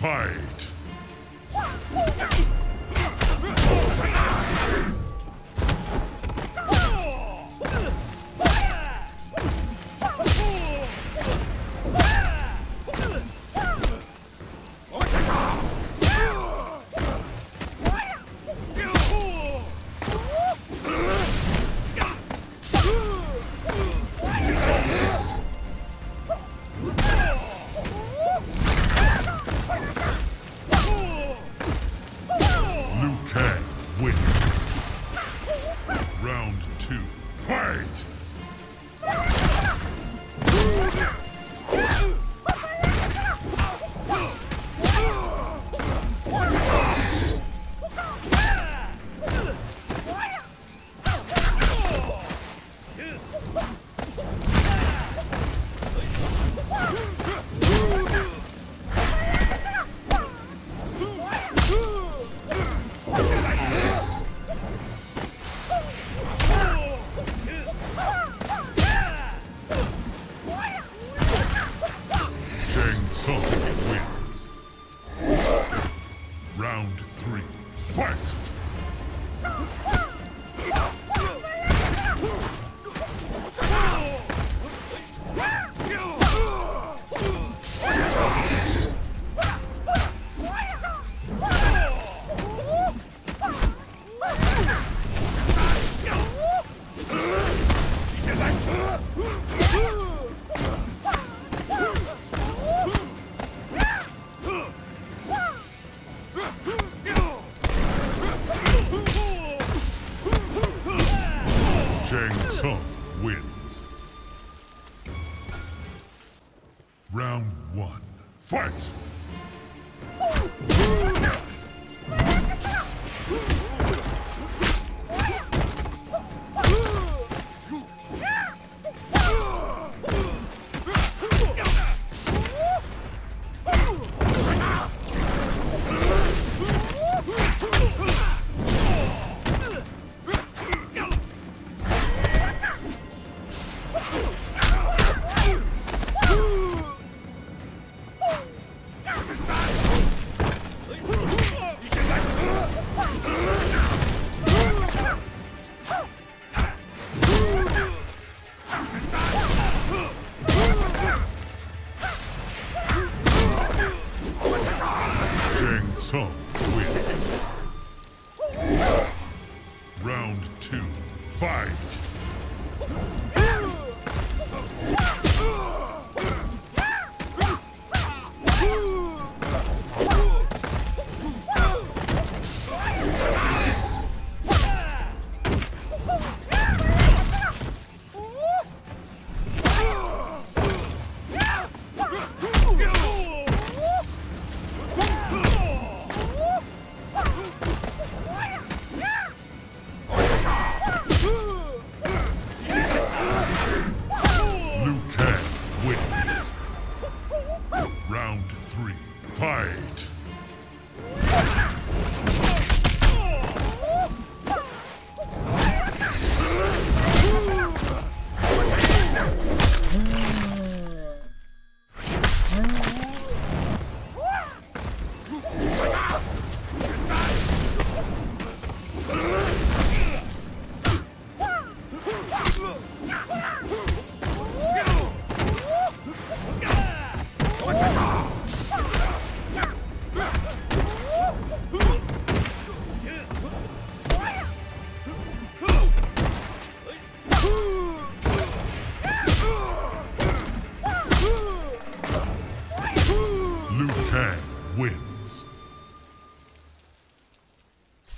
Fight!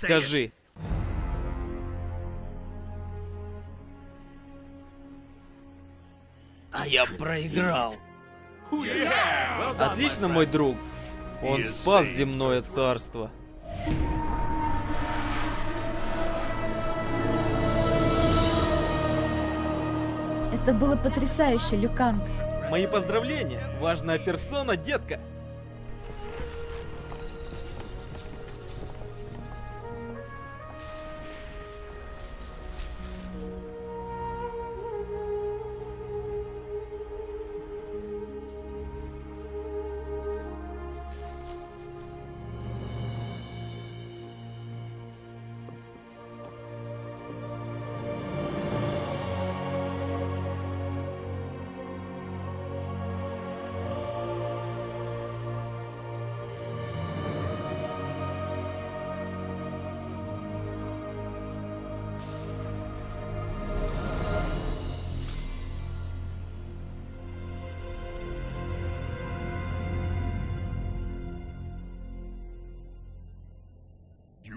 Скажи. А я проиграл. Отлично, мой друг. Он спас земное царство. Это было потрясающе, Люкан. Мои поздравления. Важная персона, детка.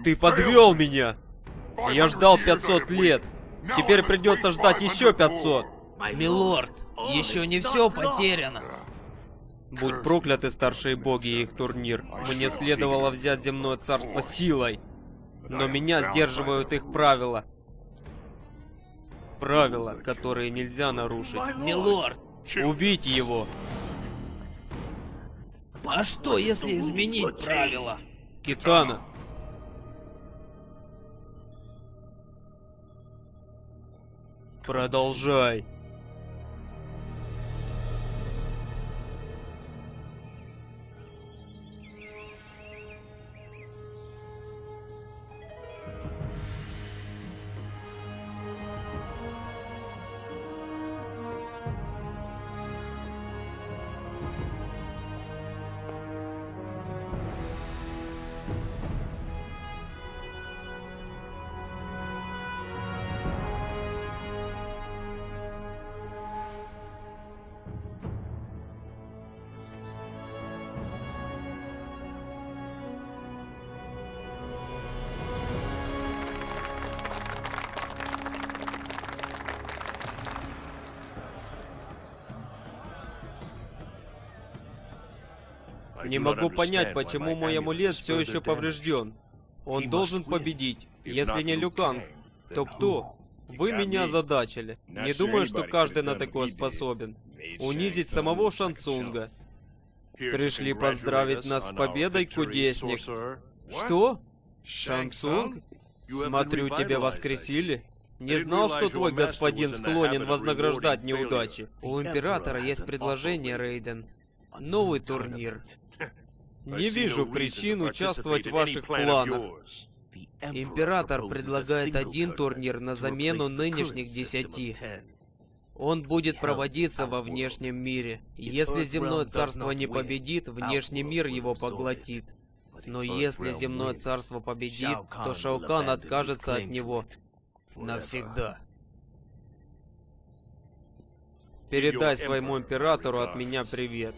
Ты подвел меня! Я ждал 500 лет. Теперь придется ждать еще 500. Милорд, еще не все потеряно. Будь прокляты старшие боги и их турнир. Мне следовало взять земное царство силой. Но меня сдерживают их правила. Правила, которые нельзя нарушить. Милорд, Убить его. а что если изменить правила? Китана. Продолжай. Могу понять, почему мой амулет все еще поврежден. Он должен победить. Если не Люкан, то кто? Вы меня задачили. Не думаю, что каждый на такое способен. Унизить самого Шансунга. Пришли поздравить нас с победой, кудесник. Что? Шансунг? Смотрю, тебя воскресили. Не знал, что твой господин склонен вознаграждать неудачи. У Императора есть предложение, Рейден. Новый турнир. Не вижу причин участвовать в ваших планах. Император предлагает один турнир на замену нынешних десяти. Он будет проводиться во внешнем мире. Если земное царство не победит, внешний мир его поглотит. Но если земное царство победит, то Шаукан откажется от него навсегда. Передай своему императору от меня привет.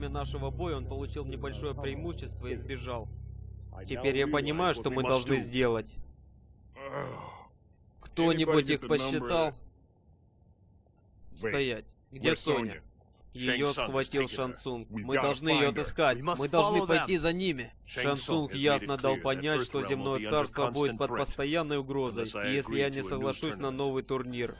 Время нашего боя он получил небольшое преимущество и сбежал. Теперь я понимаю, что мы должны сделать. Кто-нибудь их посчитал? Стоять. Где Соня? Ее схватил Шансунг. Мы должны ее отыскать. Мы должны пойти за ними. Шансунг ясно дал понять, что земное царство будет под постоянной угрозой, если я не соглашусь на новый турнир.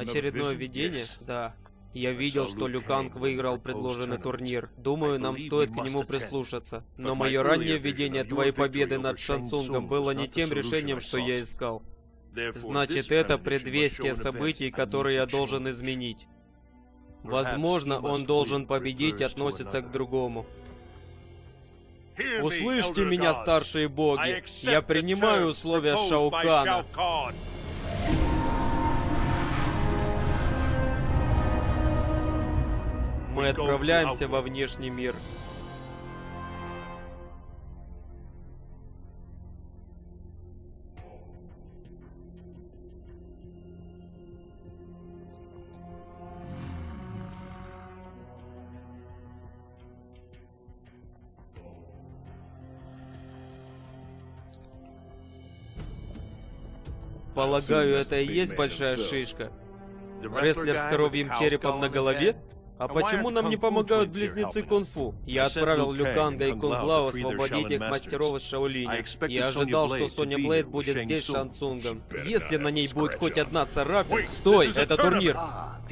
Очередное видение? Да. Я видел, что Люканг выиграл предложенный турнир. Думаю, нам стоит к нему прислушаться. Но мое раннее видение твоей победы над Шансунгом было не тем решением, что я искал. Значит, это предвестие событий, которые я должен изменить. Возможно, он должен победить и относится к другому. Услышьте меня, старшие боги. Я принимаю условия Шаукана. Мы отправляемся во внешний мир. Полагаю, это и есть большая шишка. Рестлер с коровьим черепом на голове? А почему нам не помогают близнецы кунг-фу? Я отправил Люканга и Кунглау освободить их мастеров из Шаолиня. Я ожидал, что Соня Блейд будет здесь с Шансунгом. Если на ней будет хоть одна царапина... Стой, это турнир!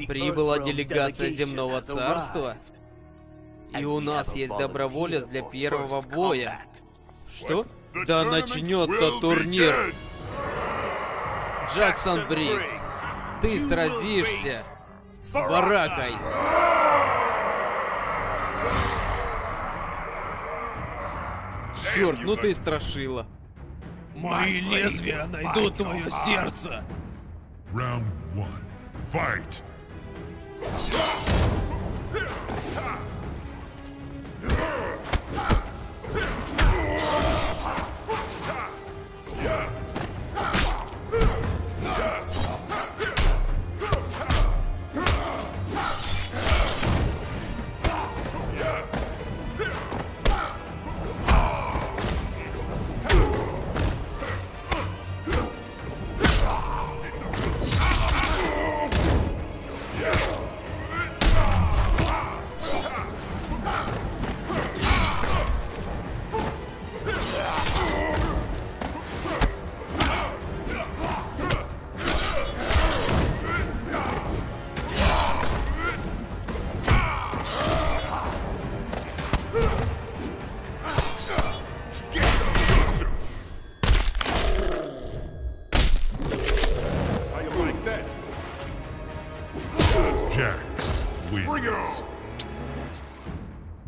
Прибыла делегация Земного Царства? И у нас есть доброволец для первого боя. Что? Да начнется турнир. Джексон Брикс, ты сразишься с Баракой. Черт, ну ты страшила. Мои лезвия найдут твое сердце. Round one. Fight! Jax wins.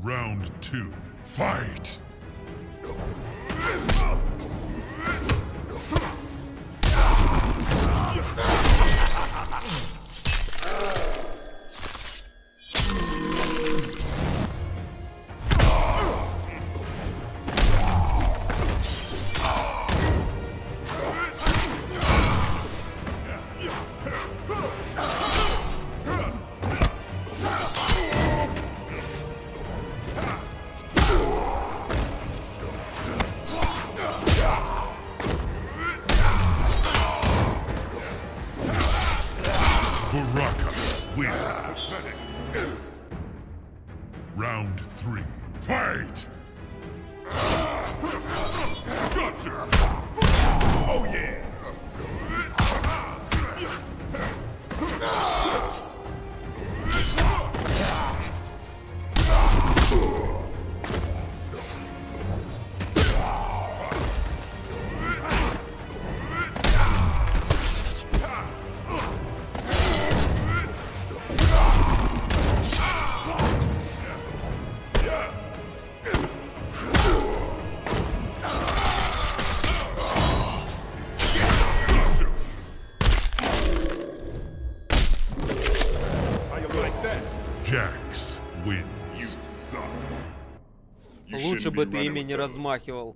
Round two. Fight! Бы ты ими не размахивал.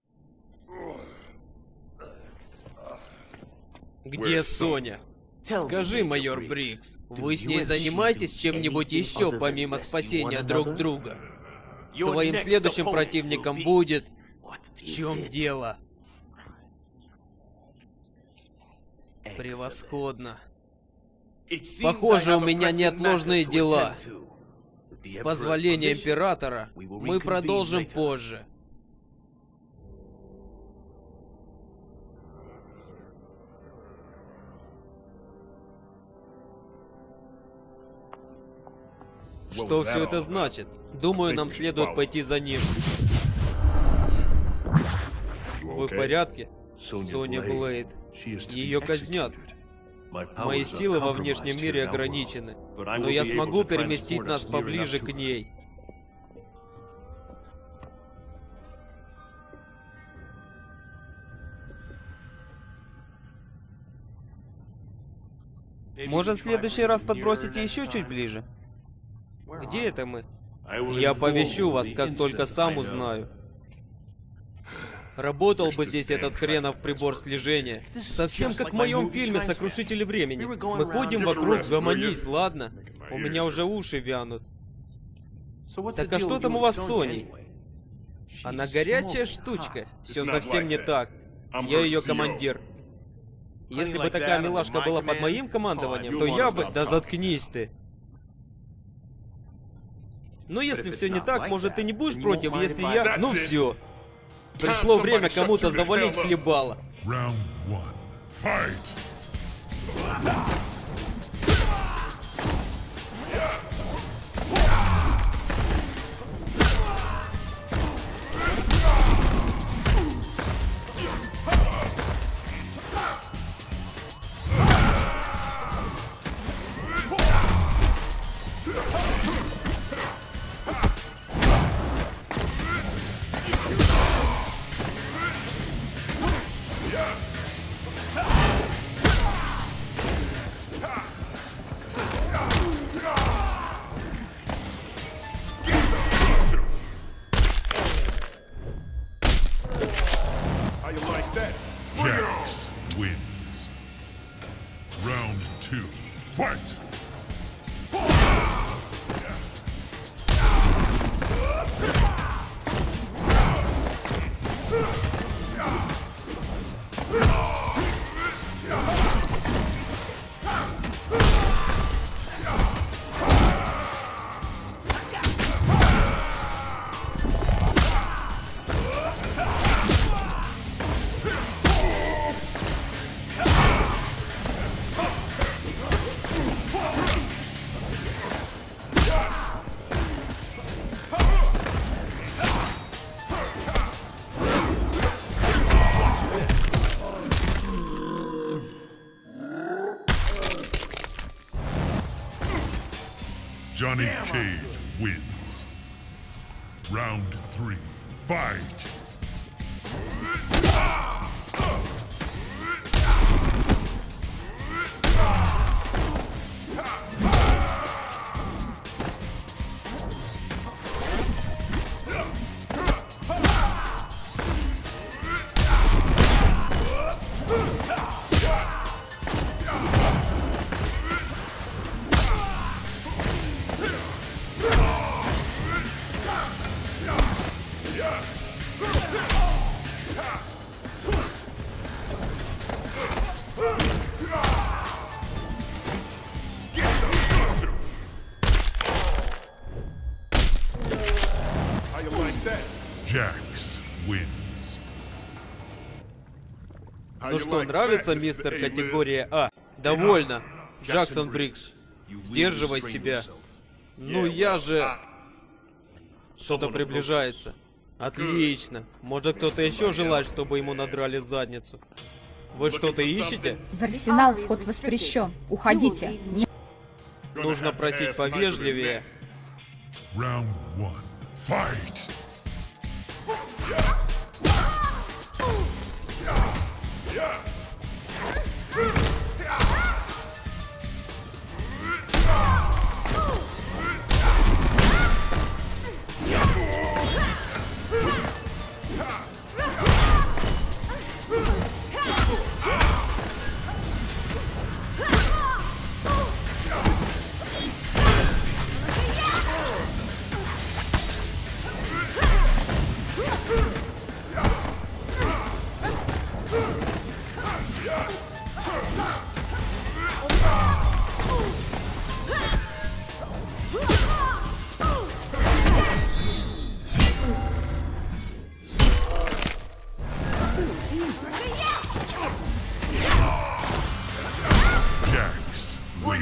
Где Соня? Скажи, майор Брикс, вы с ней занимаетесь чем-нибудь еще помимо спасения друг друга? Твоим следующим противником будет... В чем дело? Превосходно. Похоже, у меня неотложные дела. С позволения Императора, мы продолжим позже. Что все это значит? Думаю, нам следует пойти за ним. Вы в порядке? Соня Блейд. Ее казнят. Мои силы во внешнем мире ограничены. Но я смогу переместить нас поближе к ней. Может, в следующий раз подбросите еще чуть ближе? Где это мы? Я повещу вас, как только сам узнаю. Работал бы здесь этот хренов прибор слежения. Совсем как в моем фильме «Сокрушители времени». Мы ходим вокруг, гомонись, ладно? У меня уже уши вянут. Так а что там у вас с Соней? Она горячая штучка. Все совсем не так. Я ее командир. Если бы такая милашка была под моим командованием, то я бы... Да заткнись ты. Ну, если все не так, может, ты не будешь против, если я... Ну все. Пришло время кому-то завалить хлебало. Round one. Fight! Johnny Cage wins. Round three. Fight! Что, нравится мистер категория А? Довольно. Джексон Брикс. Сдерживай себя. Ну я же... Что-то приближается. Отлично. Может кто-то еще желает, чтобы ему надрали задницу? Вы что-то ищете? В арсенал вход воспрещен. Уходите. Не Нужно просить повежливее. Round one. Fight! Yeah.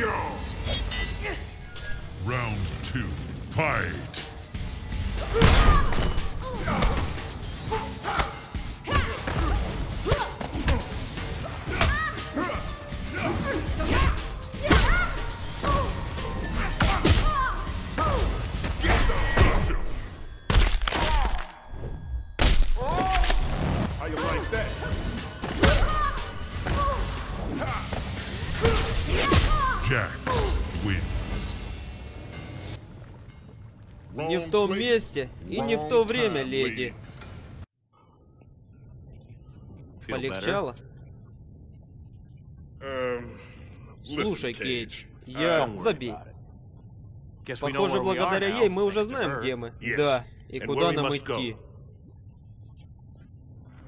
Yo! Том месте и не в то время, леди. Полегчало? Слушай, Кейдж, я... Забей. Похоже, благодаря ей мы уже знаем, где мы. Да, и куда нам идти.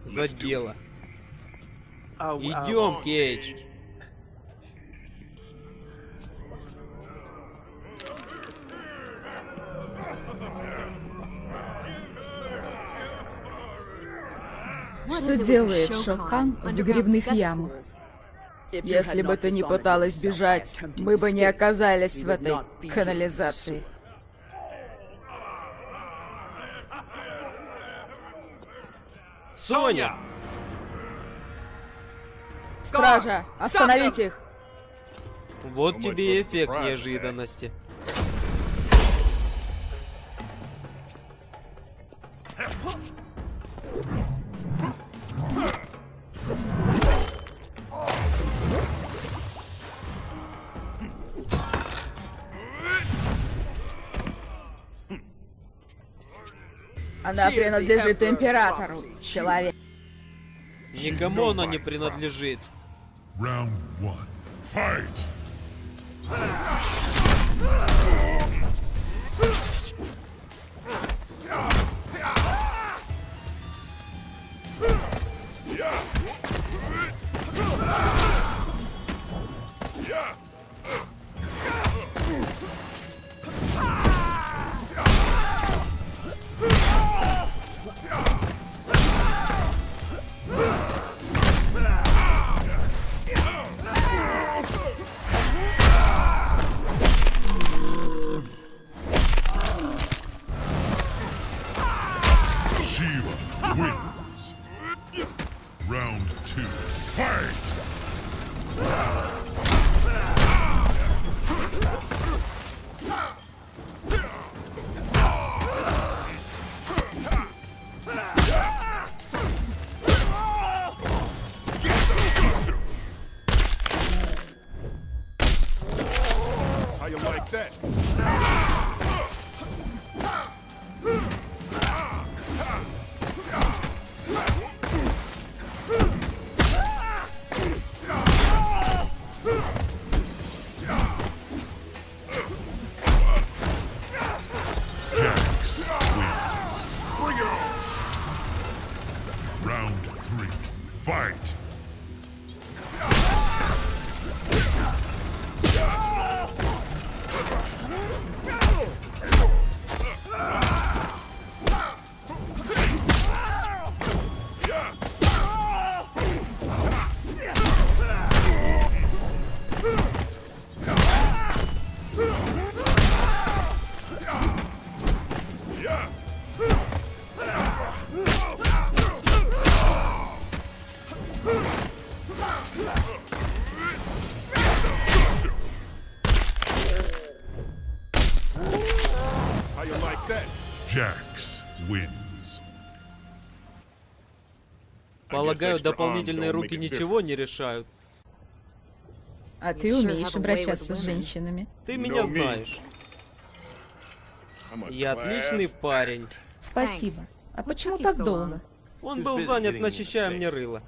За дело. Идем, Кейдж. Что делает Шокан в грибных ямах? Если бы ты не пыталась бежать, мы бы не оказались в этой канализации. Соня! Стража, остановите их! Вот тебе и эффект неожиданности. Она принадлежит императору, человек. Никому она не принадлежит. Round one. Fight! Полагаю, дополнительные руки ничего не решают. А ты умеешь обращаться с женщинами. Ты меня знаешь. Я отличный парень. Спасибо. А почему так долго? Он был занят, начищая мне рыло.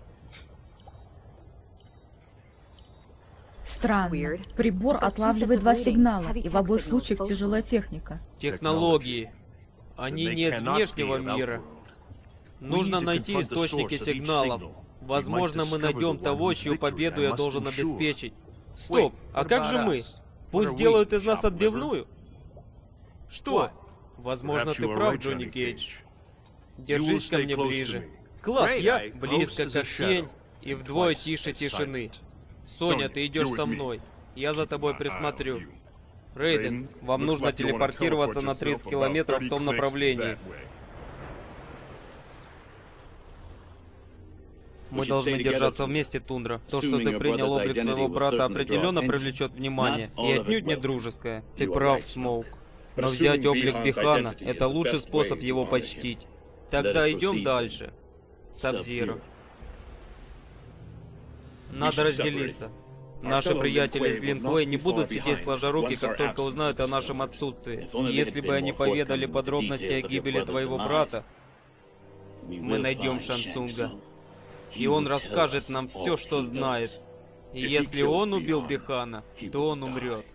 Странно. Прибор отлавливает два сигнала, и в обоих случаях тяжелая техника. Технологии. Они не из внешнего мира. Нужно найти источники сигналов. Возможно, мы найдем того, чью победу я должен обеспечить. Стоп, а как же мы? Пусть делают из нас отбивную? Что? Возможно, ты прав, Джонни Кейдж. Держись ко мне ближе. Класс, я близко как тень и вдвое тише тишины. Соня, ты идешь со мной. Я за тобой присмотрю. Рейден, вам нужно телепортироваться на 30 километров в том направлении. Мы должны держаться вместе, Тундра. То, что ты принял облик своего брата, определенно привлечет внимание. И отнюдь не дружеское. Ты прав, Смоук. Но взять облик Бихана — это лучший способ его почтить. Тогда идем дальше. Сабзиро. Надо разделиться. Наши приятели из Линквей не будут сидеть сложа руки, как только узнают о нашем отсутствии. Если бы они поведали подробности о гибели твоего брата, мы найдем Шансунга. И он расскажет нам все, что знает. И если он убил Бихана, то он умрет.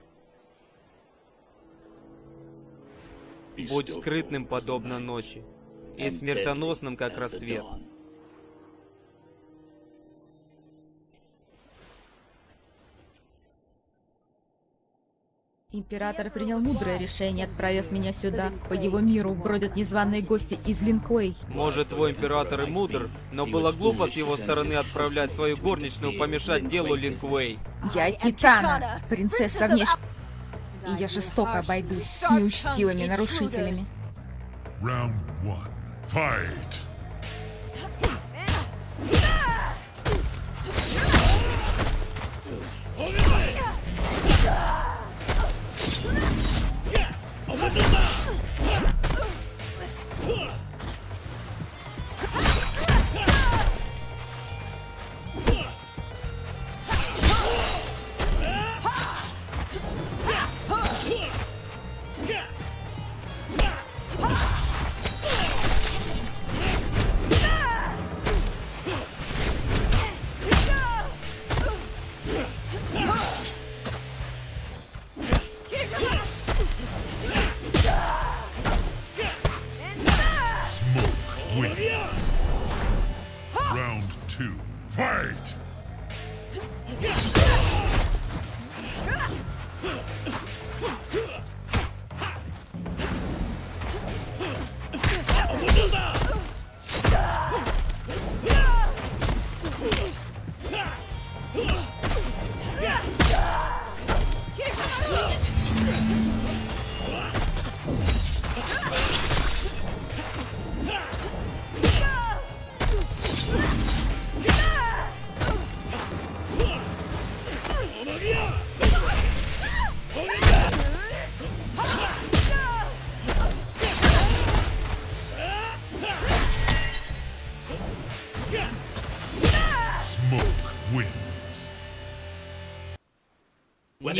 Будь скрытным, подобно ночи, и смертоносным, как рассвет. Император принял мудрое решение, отправив меня сюда. По его миру бродят незваные гости из Линквей. Может, твой император и мудр, но было глупо с его стороны отправлять свою горничную помешать делу Линквей. Я Китана, принцесса внеш... И я жестоко обойдусь с неучтивыми нарушителями. Round one. Fight!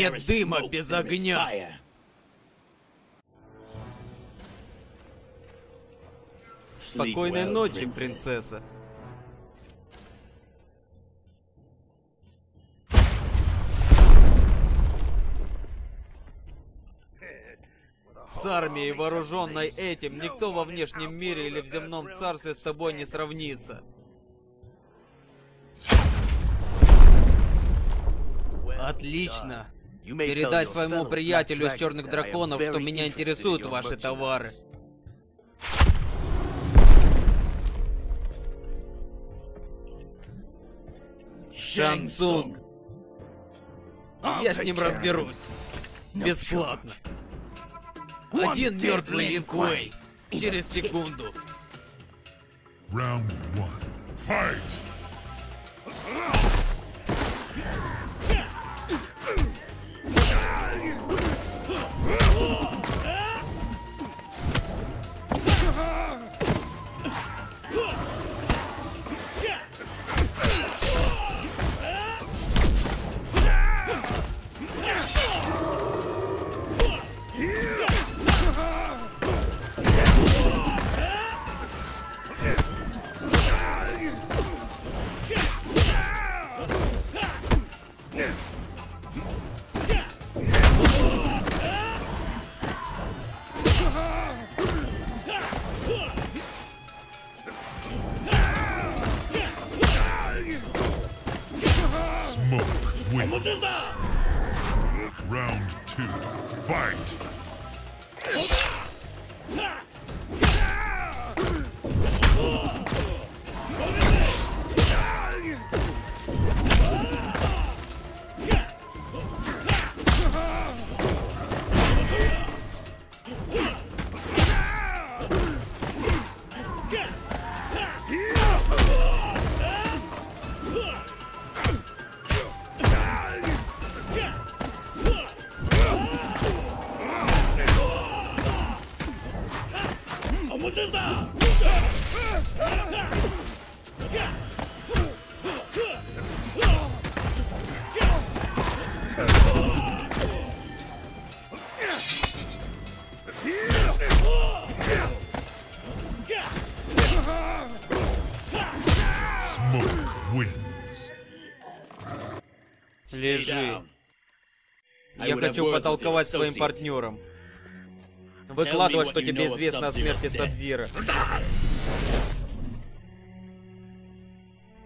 Нет дыма без огня. Спокойной ночи, принцесса. С армией, вооруженной этим, никто во внешнем мире или в земном царстве с тобой не сравнится. Отлично. Передай своему приятелю из черных драконов, что меня интересуют ваши товары. Шансунг. Я с ним разберусь. Бесплатно. Один мертвый Линквей. Через секунду. Round one. Fight! Round two. Fight! Лежи. Я хочу потолковать с твоим партнером. Выкладывай, что тебе известно о смерти Сабзира.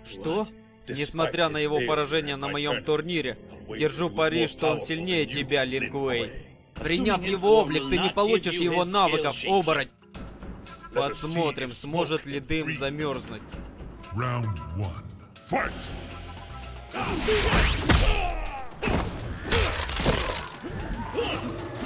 Что? Несмотря на его поражение на моем турнире, держу пари, что он сильнее тебя, Линквей. Приняв его облик, ты не получишь его навыков, обороть. Посмотрим, сможет ли дым замерзнуть. Round one. Fight! Huh?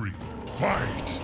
Three. Fight!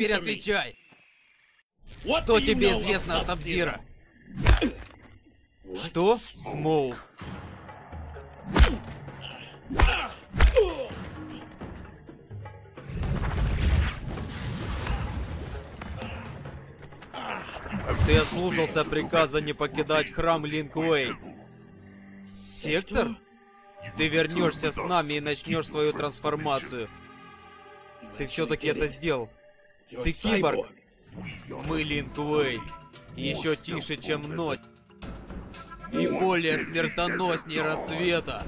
Теперь отвечай. Что тебе известно о Сабзира? Что? Смоук. Ты ослушался приказа не покидать храм Линквей. Сектор? Ты вернешься с нами и начнешь свою трансформацию. Ты все-таки это сделал. Ты киборг. Мы Линквей. Еще тише, чем ночь. И более смертоноснее рассвета.